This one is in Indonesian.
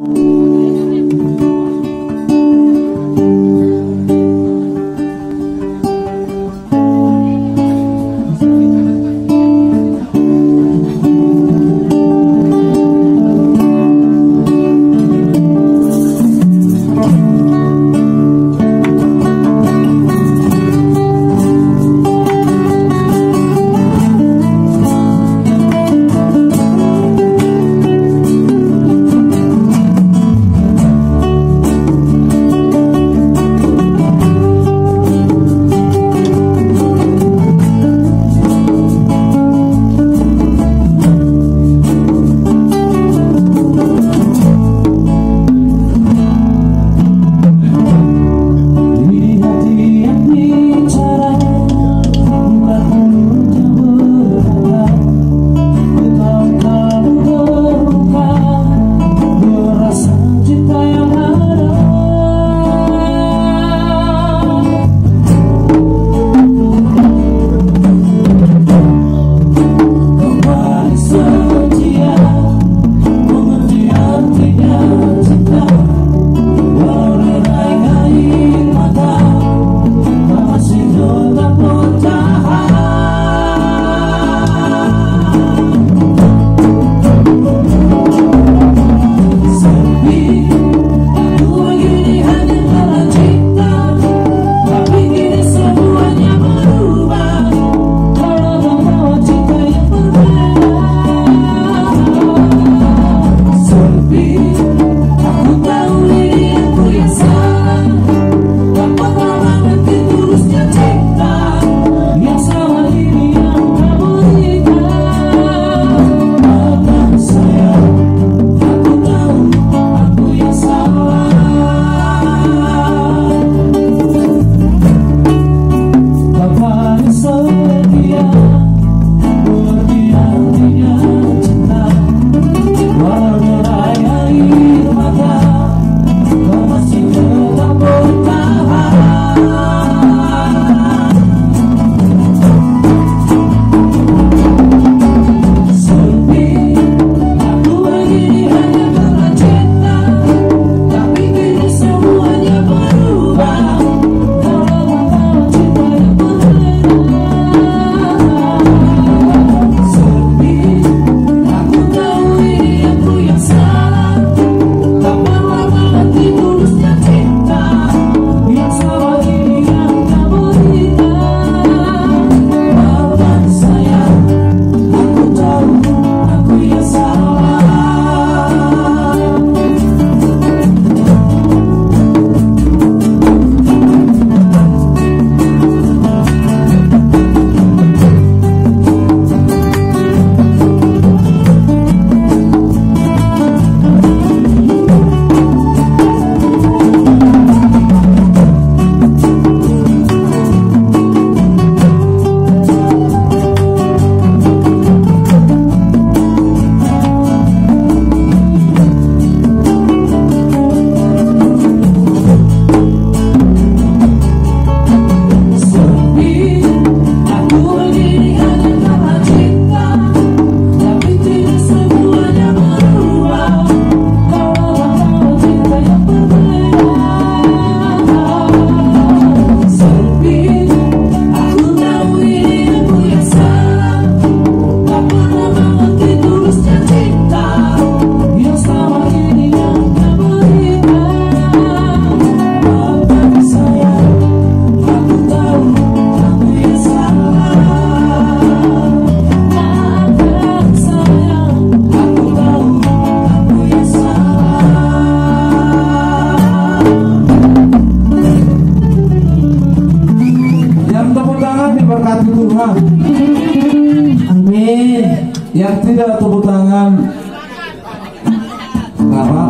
you. Tuhan. Amin. Yang tidak tepuk tangan. Gak apa